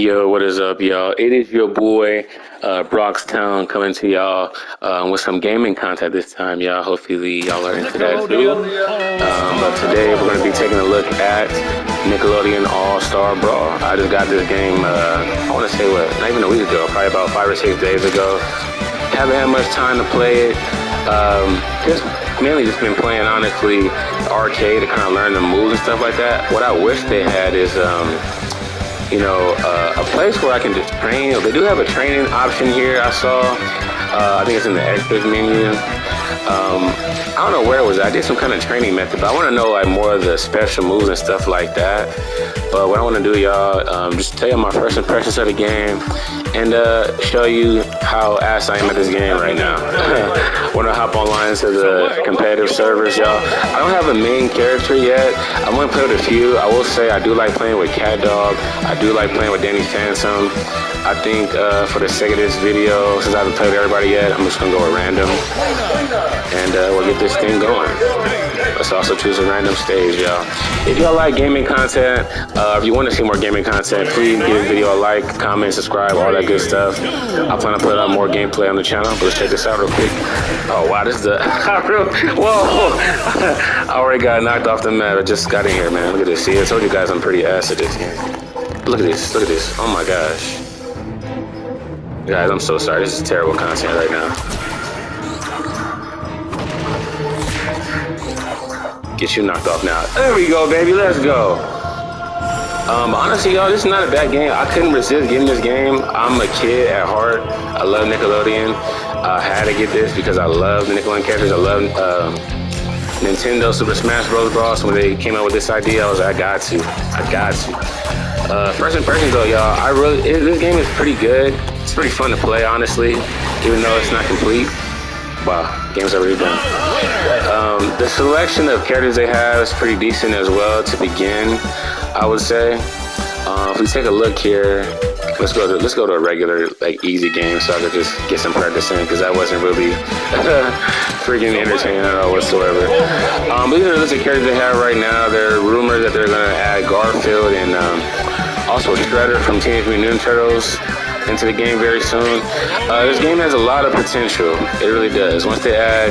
Yo, what is up, y'all? It is your boy, uh, Brockstown, coming to y'all uh, with some gaming content this time, y'all. Hopefully, y'all are into that too. Um, but today, we're going to be taking a look at Nickelodeon All Star Brawl. I just got this game, uh, I want to say what, not even a week ago, probably about five or six days ago. Haven't had much time to play it. Um, just mainly just been playing, honestly, arcade to kind of learn the moves and stuff like that. What I wish they had is, um, you know, uh, a place where I can just train. They do have a training option here. I saw. Uh, I think it's in the extras menu. Um, I don't know where it was. I did some kind of training method, but I want to know like more of the special moves and stuff like that. But what I want to do, y'all, um, just tell you my first impressions of the game and uh, show you how ass I am at this game right now. want to hop online to the competitive servers, y'all. I don't have a main character yet. I'm gonna play with a few. I will say I do like playing with Cat Dog. I do like playing with Danny Phantom. I think uh, for the sake of this video, since I haven't played with everybody yet, I'm just gonna go with random, and uh, we'll get this thing going. Let's also choose a random stage, y'all. If y'all like gaming content, uh, if you want to see more gaming content, please give the video a like, comment, subscribe, all that good stuff. I plan to put out more gameplay on the channel, but let's check this out real quick. Oh wow, this is the whoa! I already got knocked off the map. I just got in here, man. Look at this. See, I told you guys I'm pretty ass at this game. Look at this. Look at this. Oh my gosh. Guys, I'm so sorry. This is terrible content right now. Get you knocked off now. There we go, baby. Let's go. Um, honestly, y'all, this is not a bad game. I couldn't resist getting this game. I'm a kid at heart. I love Nickelodeon. I had to get this because I love the Nickelodeon characters. I love um, Nintendo Super Smash Bros. So when they came out with this idea, I was like, I got to. I got to. Uh, first impressions, though, y'all, I really it, this game is pretty good. It's pretty fun to play, honestly, even though it's not complete. Wow, game's already done. Um, the selection of characters they have is pretty decent as well to begin, I would say. Uh, if we take a look here, let's go to let's go to a regular like easy game so I could just get some practice in because that wasn't really freaking entertaining at all whatsoever. Um, these are the characters they have right now. There are rumors that they're gonna add Garfield and um, also Shredder from Teenage Mutant Ninja Turtles into the game very soon. Uh, this game has a lot of potential. It really does. Once they add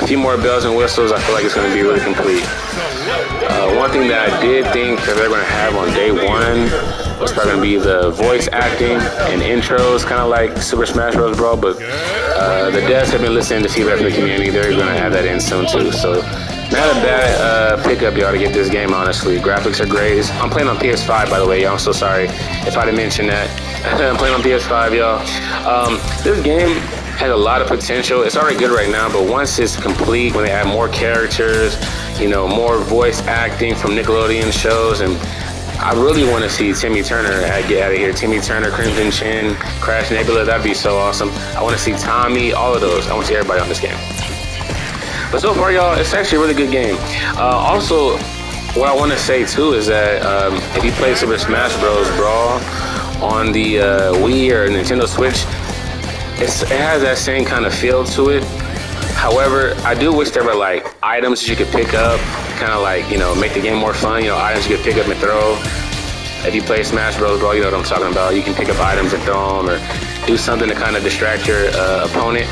a few more bells and whistles, I feel like it's going to be really complete. Uh, one thing that I did think that they're going to have on day one was probably going to be the voice acting and intros, kind of like Super Smash Bros. Brawl. But uh, the devs have been listening to feedback from the community. They're going to add that in soon too. So not a bad uh, pickup, y'all, to get this game, honestly. Graphics are great. I'm playing on PS5, by the way, y'all. I'm so sorry if I didn't mention that. I'm playing on PS5, y'all. Um, this game has a lot of potential. It's already good right now, but once it's complete, when they add more characters, you know, more voice acting from Nickelodeon shows, and I really want to see Timmy Turner get out of here. Timmy Turner, Crimson Chin, Crash Nebula, that'd be so awesome. I want to see Tommy, all of those. I want to see everybody on this game. But so far, y'all, it's actually a really good game. Uh, also, what I want to say too is that um, if you play Super Smash Bros. Brawl on the uh, Wii or Nintendo Switch, it has that same kind of feel to it. However, I do wish there were like items that you could pick up, kind of like you know make the game more fun. You know, items you could pick up and throw. If you play Smash Bros. Brawl, you know what I'm talking about. You can pick up items and throw them, or do something to kind of distract your uh, opponent.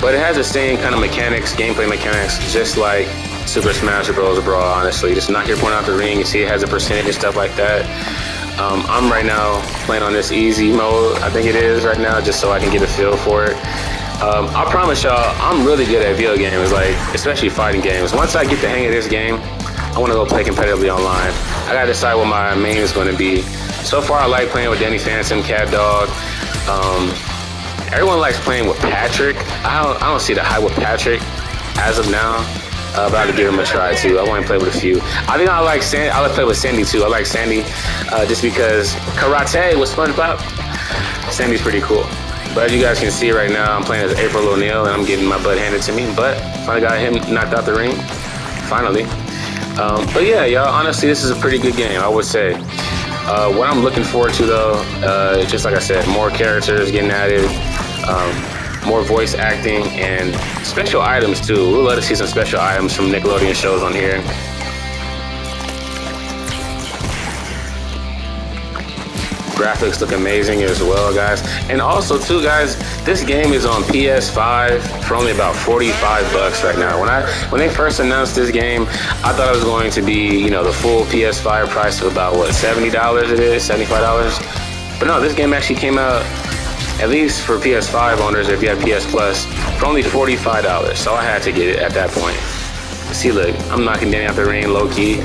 But it has the same kind of mechanics, gameplay mechanics, just like Super Smash Bros. Brawl, honestly. Just knock your opponent out the ring. You see it has a percentage and stuff like that. Um, I'm right now playing on this easy mode. I think it is right now, just so I can get a feel for it. Um, I promise y'all, I'm really good at video games, like especially fighting games. Once I get the hang of this game, I want to go play competitively online. I gotta decide what my main is going to be. So far, I like playing with Danny Phantom, Cat Dog. Um, Everyone likes playing with Patrick. I don't, I don't see the hype with Patrick as of now. Uh, but I'll give him a try too. I want to play with a few. I think I like Sandy. I like play with Sandy too. I like Sandy uh, just because karate with SpongeBob. Sandy's pretty cool. But as you guys can see right now, I'm playing as April O'Neil and I'm getting my butt handed to me. But finally got him knocked out the ring. Finally. Um, but yeah, y'all. Honestly, this is a pretty good game. I would say. Uh, what I'm looking forward to though, uh, just like I said, more characters getting added, um, more voice acting, and special items too. We'll love to see some special items from Nickelodeon shows on here. graphics look amazing as well, guys. And also, too, guys, this game is on PS5 for only about 45 bucks right now. When I when they first announced this game, I thought it was going to be, you know, the full PS5 price of about what $70 it is, $75. But no, this game actually came out at least for PS5 owners, if you have PS Plus, for only $45. So I had to get it at that point. See, look, I'm knocking Danny out the ring low key.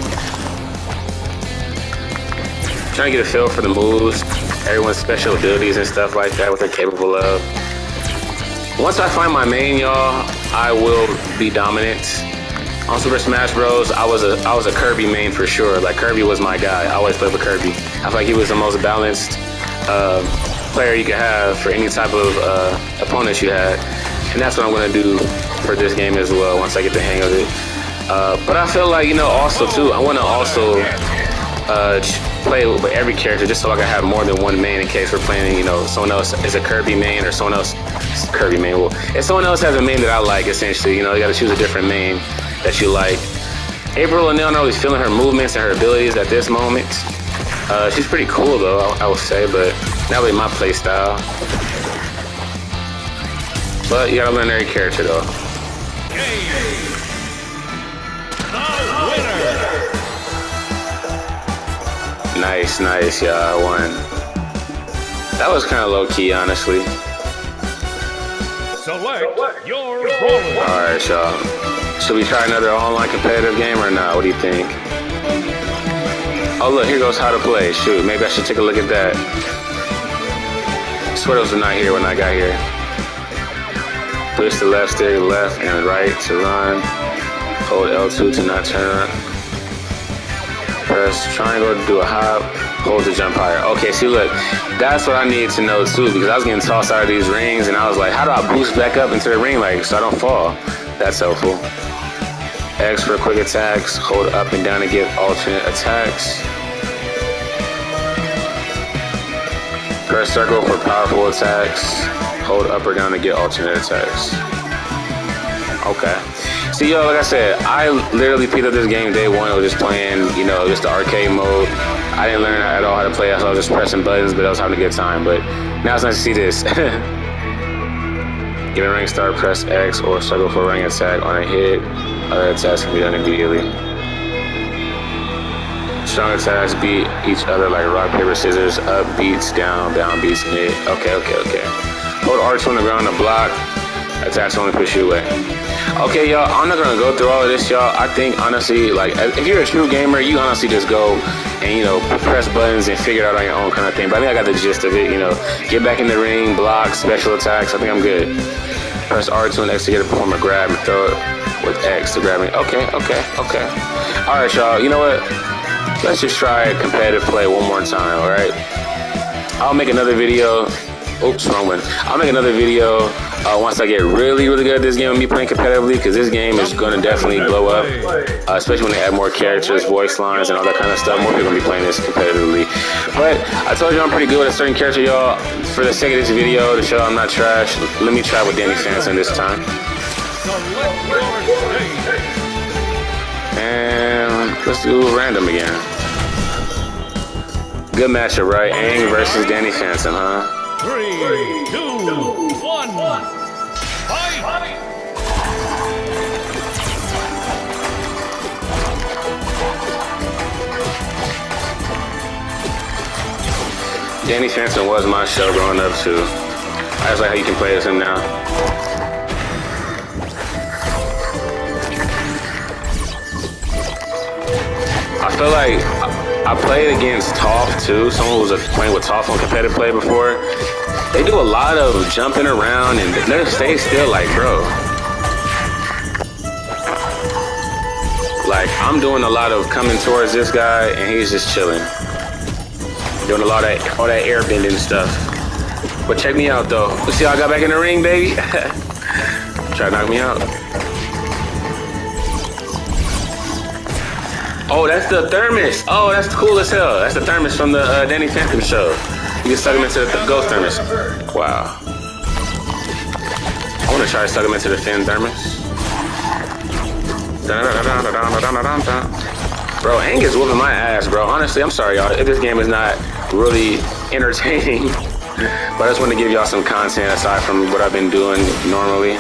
Trying to get a feel for the moves, everyone's special abilities and stuff like that, what they're capable of. Once I find my main, y'all, I will be dominant. On Super Smash Bros, I was a I was a Kirby main for sure. Like Kirby was my guy. I always played with Kirby. I feel like he was the most balanced uh, player you could have for any type of uh, opponents you had. And that's what I'm gonna do for this game as well once I get the hang of it. Uh, but I feel like, you know, also too, I wanna also uh, play with every character just so I can have more than one main in case we're playing, you know, someone else is a Kirby main or someone else Kirby main. Well, if someone else has a main that I like, essentially, you know, you gotta choose a different main that you like. April O'Neil, not really feeling her movements and her abilities at this moment. Uh, she's pretty cool though, I, I would say, but not really my play style. But you gotta learn every character though. Nice, nice, yeah, I won. That was kind of low key, honestly. Select your Alright, y'all. Should we try another online competitive game or not? What do you think? Oh, look, here goes how to play. Shoot, maybe I should take a look at that. Sweatos were not here when I got here. Push the left stick, left and right to run. Hold L2 to not turn. Press triangle to do a hop. Hold to jump higher. Okay, see, look, that's what I need to know too because I was getting tossed out of these rings and I was like, how do I boost back up into the ring like so I don't fall? That's helpful. X for quick attacks. Hold up and down to get alternate attacks. Press circle for powerful attacks. Hold up or down to get alternate attacks. Okay. See, yo, like I said, I literally picked up this game day one. I was just playing, you know, just the arcade mode. I didn't learn at all how to play. So I was just pressing buttons, but I was having a good time. But now it's nice to see this. Get a ring star, press X or circle for a ring attack on a hit. Other attacks can be done immediately. Strong attacks beat each other like rock, paper, scissors. Up beats, down, down beats mid. Okay, okay, okay. Hold R2 on the ground to block. Attacks only push you away. Okay, y'all, I'm not gonna go through all of this, y'all. I think honestly, like, if you're a true gamer, you honestly just go and, you know, press buttons and figure it out on your own kind of thing. But I think I got the gist of it, you know. Get back in the ring, block, special attacks. I think I'm good. Press R2 and X to get a perform a grab and throw it with X to grab me. Okay, okay, okay. All right, y'all. You know what? Let's just try a competitive play one more time, all right? I'll make another video. Oops, wrong one. I'll make another video uh, once I get really, really good at this game and me playing competitively, because this game is going to definitely blow up, uh, especially when they add more characters, voice lines, and all that kind of stuff. More people will be playing this competitively. But I told you I'm pretty good at a certain character, y'all. For the sake of this video, to show I'm not trash, let me try with Danny Phantom this time. And let's do random again. Good matchup, right? Aang versus Danny Phantom, huh? Three, two, one! Danny Phantom was my show growing up too. I just like how you can play as him now. I feel like I played against Toph too. Someone was playing with Toph on competitive play before. They do a lot of jumping around and they stay still like, bro. Like, I'm doing a lot of coming towards this guy and he's just chilling. Doing a lot of all that air bending stuff. But check me out though. You see how I got back in the ring, baby? Try to knock me out. Oh, that's the thermos. Oh, that's cool as hell. That's the thermos from the uh, Danny Phantom show. You can suck him into the th ghost thermos. Wow. I want to try to suck him into the thin thermos. Bro, Aang is whooping my ass, bro. Honestly, I'm sorry, y'all. This game is not really entertaining. but I just want to give y'all some content aside from what I've been doing normally.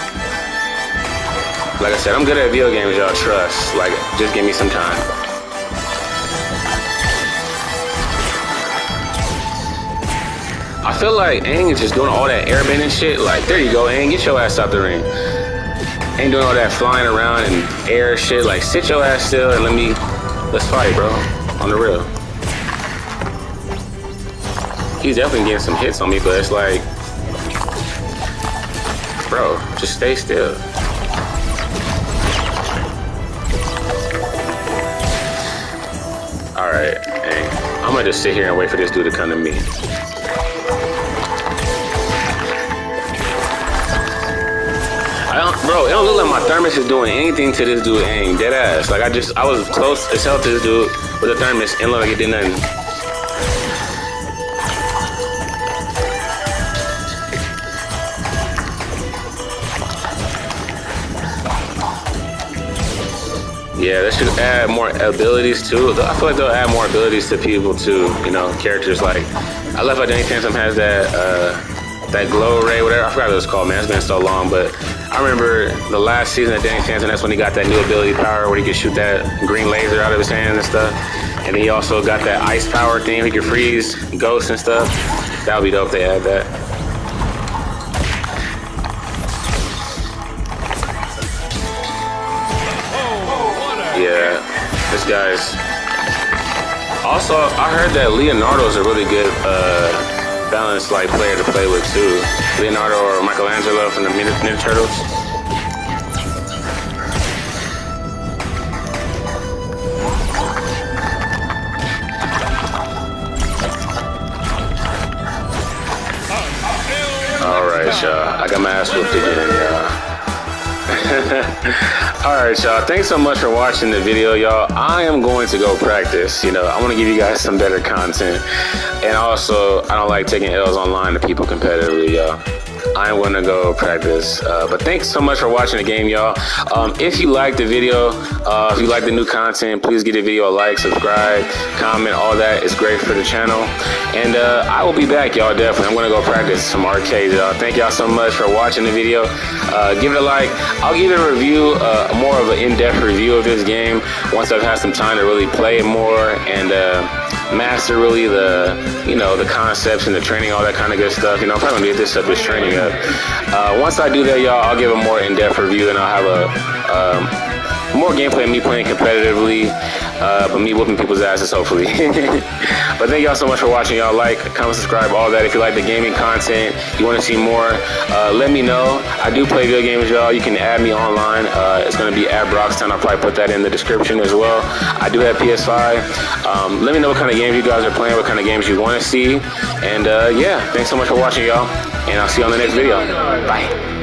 Like I said, I'm good at video games, y'all trust. Like, just give me some time. I feel like Aang is just doing all that airbending shit. Like, there you go, Aang, get your ass out the ring. Ain't doing all that flying around and air shit. Like, sit your ass still and let me, let's fight, bro. On the real. He's definitely getting some hits on me, but it's like, bro, just stay still. Alright, I'm gonna just sit here and wait for this dude to come to me. Bro, it don't look like my thermos is doing anything to this dude Ain't dead ass. Like I just, I was close as hell to this dude with a thermos and look like it did nothing. Yeah, they should add more abilities too. I feel like they'll add more abilities to people too. You know, characters like I love how Danny Phantom has that uh, that glow ray, whatever. I forgot what it's called, man. It's been so long, but I remember the last season of Danny Phantom. That's when he got that new ability power where he could shoot that green laser out of his hand and stuff. And he also got that ice power thing. He could freeze ghosts and stuff. That would be dope if they add that. Yeah, this guy's. Also, I heard that Leonardo's a really good uh, balanced like player to play with too. Leonardo or Michelangelo from the Ninja Turtles. All right, y'all. Thanks so much for watching the video, y'all. I am going to go practice. You know, I want to give you guys some better content. And also, I don't like taking L's online to people competitively, y'all. I'm gonna go practice. Uh, but thanks so much for watching the game, y'all. Um, if you like the video, uh, if you like the new content, please give the video a like, subscribe, comment, all that is great for the channel. And uh, I will be back, y'all, definitely. I'm gonna go practice some arcades, y'all. Thank y'all so much for watching the video. Uh, give it a like. I'll give it a review, uh, more of an in-depth review of this game once I've had some time to really play it more and uh, master really the, you know, the concepts and the training, all that kind of good stuff. You know, I'm probably gonna get this up, this training up. Uh, once I do that, y'all, I'll give a more in-depth review and I'll have a um, more gameplay me playing competitively, uh, but me whooping people's asses, hopefully. but thank y'all so much for watching. Y'all like, comment, subscribe, all that. If you like the gaming content, you want to see more, uh, let me know. I do play video games, y'all. You can add me online. Uh, it's going to be at Brockstown. I'll probably put that in the description as well. I do have PS5. Um, let me know what kind of games you guys are playing, what kind of games you want to see. And uh, yeah, thanks so much for watching, y'all. And I'll see you on the next video. Bye.